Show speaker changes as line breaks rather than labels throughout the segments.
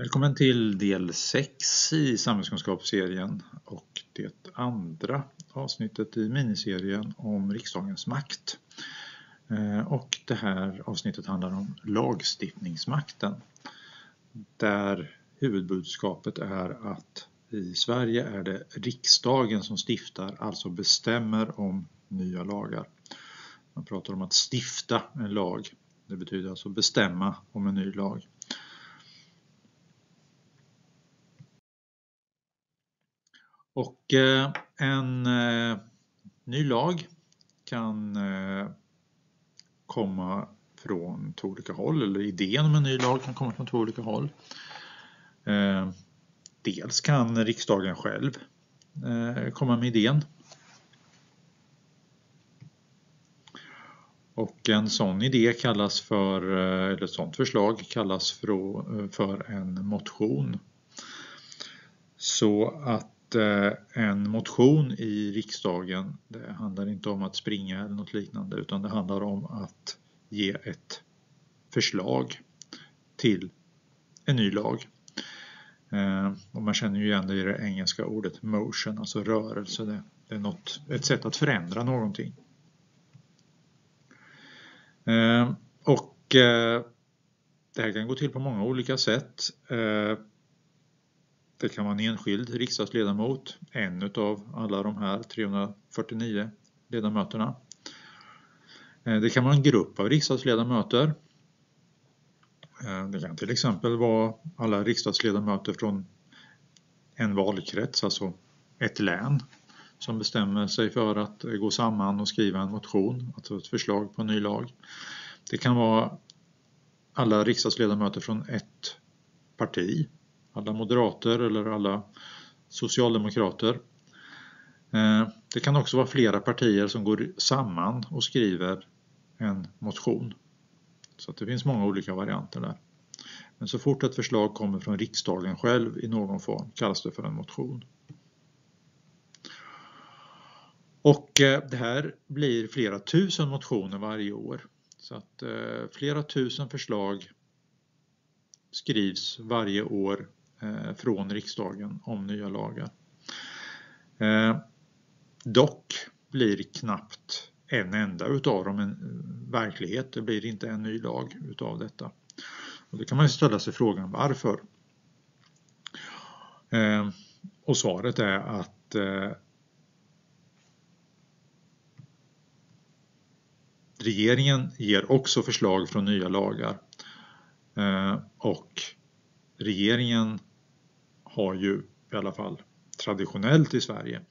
Välkommen till del 6 i samhällskunskapsserien och det andra avsnittet i miniserien om riksdagens makt. Eh, och det här avsnittet handlar om lagstiftningsmakten där huvudbudskapet är att i Sverige är det riksdagen som stiftar, alltså bestämmer om nya lagar. Man pratar om att stifta en lag. Det betyder alltså bestämma om en ny lag. Och eh, en eh, ny lag kan eh, komma från två olika håll, eller idén om en ny lag kan komma från två olika håll. Dels kan riksdagen själv komma med idén. Och en sån idé kallas för, eller ett sånt förslag kallas för, för en motion. Så att Eh, en motion i riksdagen, det handlar inte om att springa eller något liknande utan det handlar om att ge ett förslag till en ny lag. Eh, och man känner ju igen det i det engelska ordet motion, alltså rörelse. Det, är något, ett sätt att förändra någonting. Eh, och det här kan gå till på många olika sätt. Det kan vara en enskild riksdagsledamot, en av alla de här 349 ledamöterna. Eh, det kan vara en grupp av riksdagsledamöter. Eh, det kan till exempel vara alla riksdagsledamöter från en valkrets, alltså ett län, som bestämmer sig för att gå samman och skriva en motion, alltså ett förslag på en ny lag. Det kan vara alla riksdagsledamöter från ett parti alla moderater eller alla socialdemokrater. Eh, det kan också vara flera partier som går samman och skriver en motion. Så det finns många olika varianter där. Men så fort ett förslag kommer från riksdagen själv i någon form kallas det för en motion. Och eh, det här blir flera tusen motioner varje år. Så att eh, flera tusen förslag skrivs varje år Eh, från riksdagen om nya lagar. Eh, dock blir knappt en enda utav dem en eh, verklighet. Det blir inte en ny lag utav detta. Och då kan man ställa sig frågan varför? Och svaret är att regeringen ger också förslag från nya lagar och regeringen har ju i alla fall traditionellt i Sverige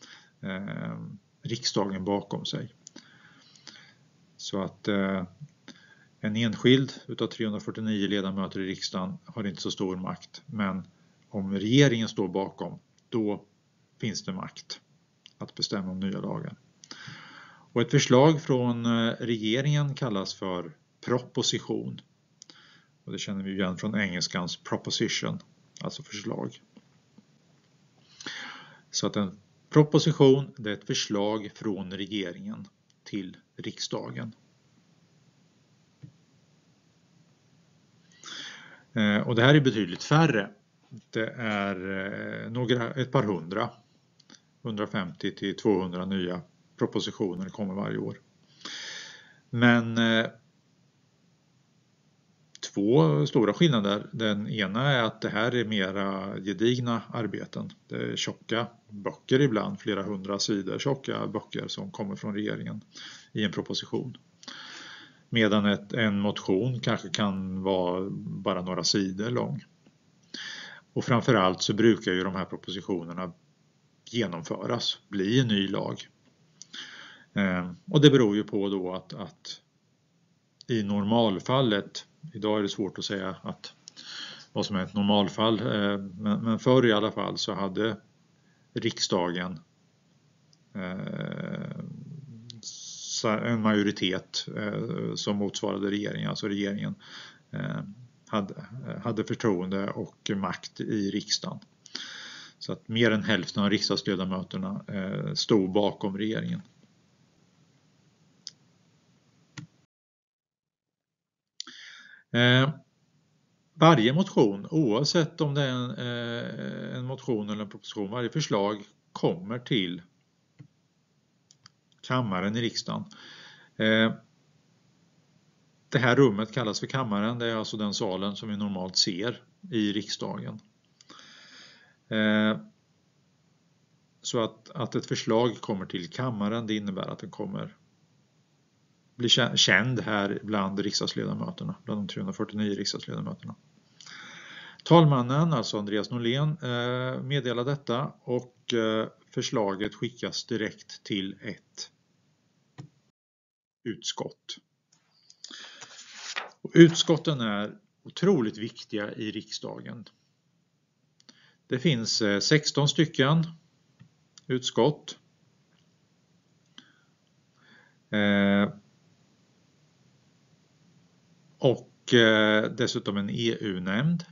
eh, riksdagen bakom sig. Så att eh, en enskild utav 349 ledamöter i riksdagen har inte så stor makt men om regeringen står bakom då finns det makt att bestämma om nya lagar. Och ett förslag från eh, regeringen kallas för proposition. Och det känner vi igen från engelskans proposition, alltså förslag. Så att en proposition det är ett förslag från regeringen till riksdagen. Eh, och det här är betydligt färre. Det är eh, några, ett par hundra, 150 till 200 nya propositioner kommer varje år. Men eh, två stora skillnader. Den ena är att det här är mera gedigna arbeten. Det är tjocka böcker ibland, flera hundra sidor tjocka böcker som kommer från regeringen i en proposition. Medan ett, en motion kanske kan vara bara några sidor lång. Och framförallt så brukar ju de här propositionerna genomföras, bli en ny lag. Eh, och det beror ju på då att, att i normalfallet Idag är det svårt att säga att vad som är ett normalfall, eh, men, men förr i alla fall så hade riksdagen eh, en majoritet eh, som motsvarade regeringen, alltså regeringen hade, hade förtroende och makt i riksdagen. Så att mer än hälften av riksdagsledamöterna stod bakom regeringen. Eh, varje motion, oavsett om det är en, eh, en motion eller en proposition, varje förslag kommer till kammaren i riksdagen. Eh, det här rummet kallas för kammaren, det är alltså den salen som vi normalt ser i riksdagen. Så att, att ett förslag kommer till kammaren det innebär att den kommer bli känd här bland riksdagsledamöterna, bland de 349 riksdagsledamöterna. Talmannen, alltså Andreas Norlén, eh, meddelar detta och eh, förslaget skickas direkt till ett utskott. Utskotten är otroligt viktiga i riksdagen. Det finns eh, 16 stycken utskott. Och eh, dessutom en EU-nämnd.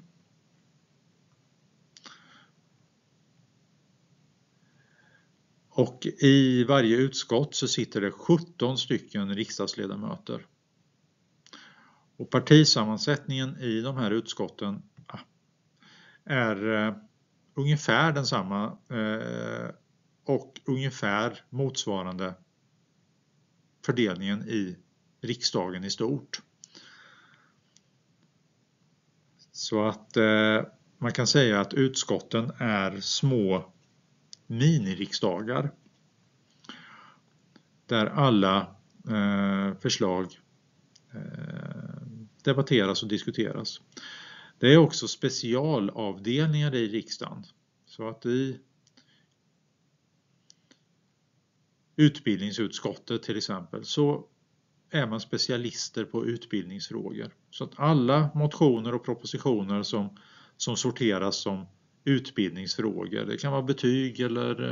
Och i varje utskott så sitter det 17 stycken riksdagsledamöter. Och partisammansättningen i de här utskotten ah, är eh, ungefär densamma eh, och ungefär motsvarande fördelningen i riksdagen i stort. Så att eh, man kan säga att utskotten är små miniriksdagar där alla eh, förslag eh, debatteras och diskuteras. Det är också specialavdelningar i riksdagen så att i utbildningsutskottet till exempel så är man specialister på utbildningsfrågor. Så att alla motioner och propositioner som, som sorteras som utbildningsfrågor, det kan vara betyg eller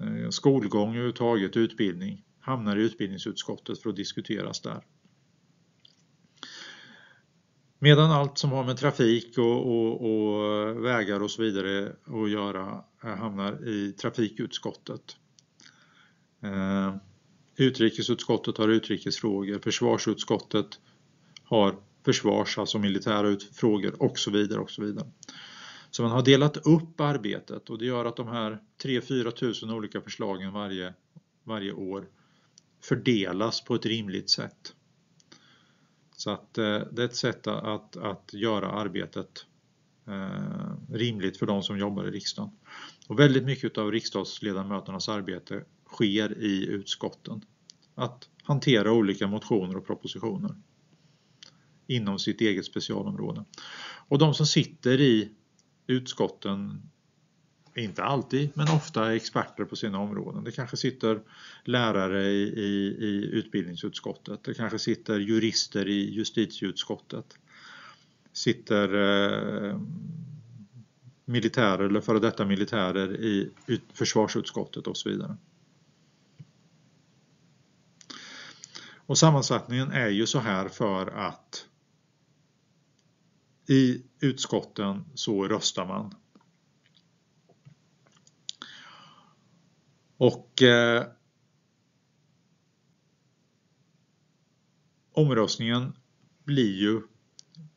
eh, skolgång överhuvudtaget, utbildning, hamnar i utbildningsutskottet för att diskuteras där. Medan allt som har med trafik och, och, och vägar och så vidare att göra eh, hamnar i trafikutskottet. Eh, Utrikesutskottet har utrikesfrågor, försvarsutskottet har försvars, alltså militära frågor och så vidare och så vidare. Så man har delat upp arbetet och det gör att de här 3-4 tusen olika förslagen varje, varje år fördelas på ett rimligt sätt. Så att eh, det är ett sätt att, att göra arbetet eh, rimligt för de som jobbar i riksdagen. Och väldigt mycket av riksdagsledamöternas arbete sker i utskotten. Att hantera olika motioner och propositioner inom sitt eget specialområde. Och de som sitter i utskotten inte alltid, men ofta är experter på sina områden. Det kanske sitter lärare i, i, i utbildningsutskottet, det kanske sitter jurister i justitieutskottet, sitter eh, militärer eller före detta militärer i försvarsutskottet och så vidare. Och sammansättningen är ju så här för att i utskotten så röstar man. Och eh, omröstningen blir ju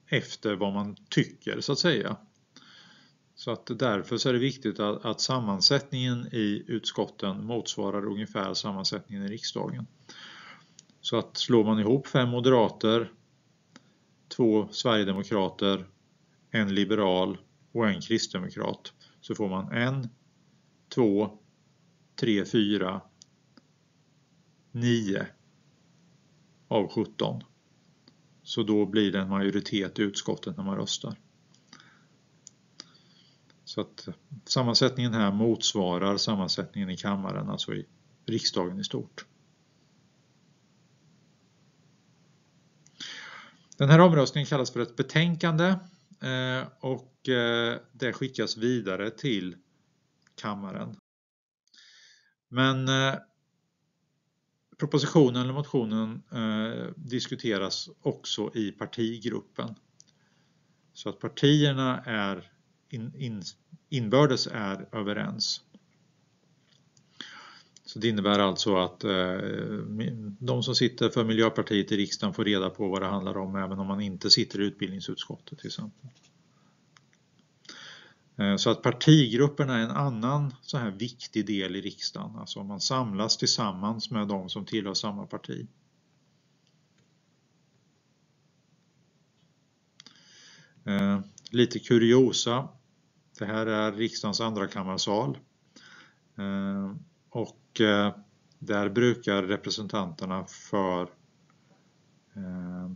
efter vad man tycker så att säga. Så att därför så är det viktigt att, att sammansättningen i utskotten motsvarar ungefär sammansättningen i riksdagen. Så att slår man ihop fem moderater, två sverigedemokrater, en liberal och en kristdemokrat så får man en, två, tre, fyra, nio av 17. Så då blir det en majoritet i utskottet när man röstar. Så att sammansättningen här motsvarar sammansättningen i kammaren, alltså i riksdagen i stort. Den här omröstningen kallas för ett betänkande eh, och eh, det skickas vidare till kammaren. Men eh, propositionen eller motionen diskuteras också i partigruppen. Så att partierna är in, in, inbördes är överens. Så det innebär alltså att eh, de som sitter för Miljöpartiet i riksdagen får reda på vad det handlar om även om man inte sitter i utbildningsutskottet till exempel. Eh, så att partigrupperna är en annan så här viktig del i riksdagen, alltså man samlas tillsammans med de som tillhör samma parti. Eh, lite kuriosa. Det här är riksdagens andra kammarsal och eh, där brukar representanterna för eh,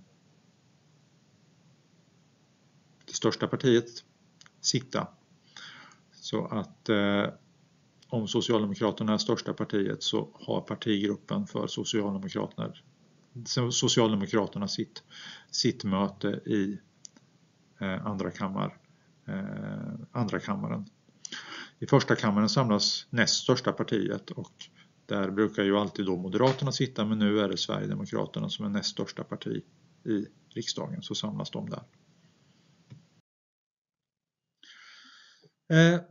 det största partiet sitta. Så att eh, om Socialdemokraterna är största partiet så har partigruppen för Socialdemokraterna, Socialdemokraterna sitt, sitt möte i Eh, andra, kammar, eh, andra kammaren. I första kammaren samlas näst största partiet och där brukar ju alltid då Moderaterna sitta men nu är det Sverigedemokraterna som är näst största parti i riksdagen så samlas de där. Eh,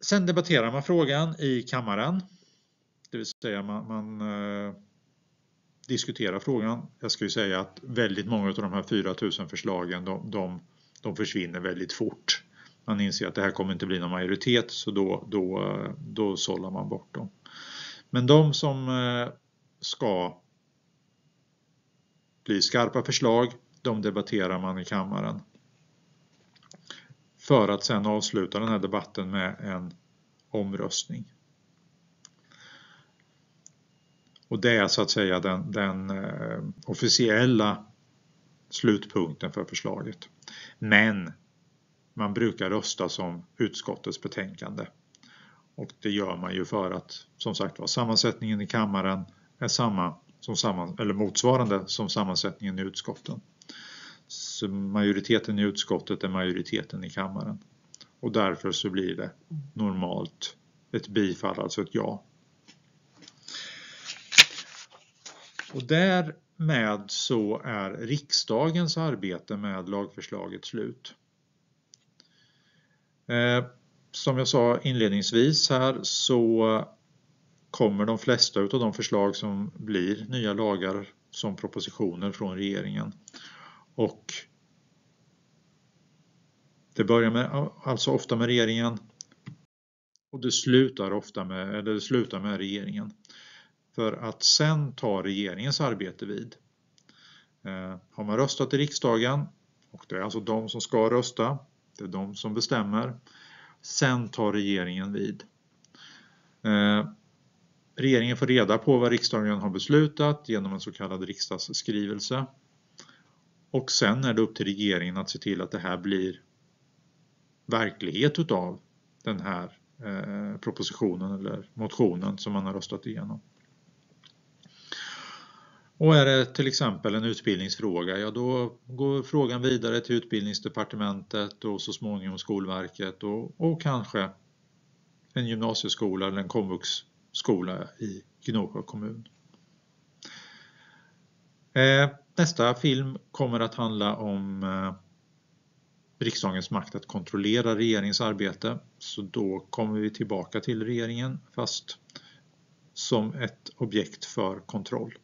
sen debatterar man frågan i kammaren. Det vill säga man, man eh, diskuterar frågan. Jag ska ju säga att väldigt många av de här 4000 förslagen de, de de försvinner väldigt fort. Man inser att det här kommer inte bli någon majoritet så då, då, då sållar man bort dem. Men de som eh, ska bli skarpa förslag, de debatterar man i kammaren. För att sedan avsluta den här debatten med en omröstning. Och det är så att säga den, den eh, officiella slutpunkten för förslaget. Men man brukar rösta som utskottets betänkande. Och det gör man ju för att som sagt var sammansättningen i kammaren är samma som samman, eller motsvarande som sammansättningen i utskotten. Så majoriteten i utskottet är majoriteten i kammaren. Och därför så blir det normalt ett bifall, alltså ett ja. Och därmed så är riksdagens arbete med lagförslaget slut. Eh, som jag sa inledningsvis här så kommer de flesta av de förslag som blir nya lagar som propositioner från regeringen. Och det börjar med, alltså ofta med regeringen och det slutar ofta med, eller det slutar med regeringen för att sen ta regeringens arbete vid. Eh, har man röstat i riksdagen, och det är alltså de som ska rösta, det är de som bestämmer, sen tar regeringen vid. Eh, regeringen får reda på vad riksdagen har beslutat genom en så kallad riksdagsskrivelse. Och sen är det upp till regeringen att se till att det här blir verklighet utav den här eh, propositionen eller motionen som man har röstat igenom. Och är det till exempel en utbildningsfråga, ja då går frågan vidare till Utbildningsdepartementet och så småningom Skolverket och, och kanske en gymnasieskola eller en komvuxskola i Gnosjö kommun. Eh, nästa film kommer att handla om eh, riksdagens makt att kontrollera regeringens arbete. Så då kommer vi tillbaka till regeringen fast som ett objekt för kontroll.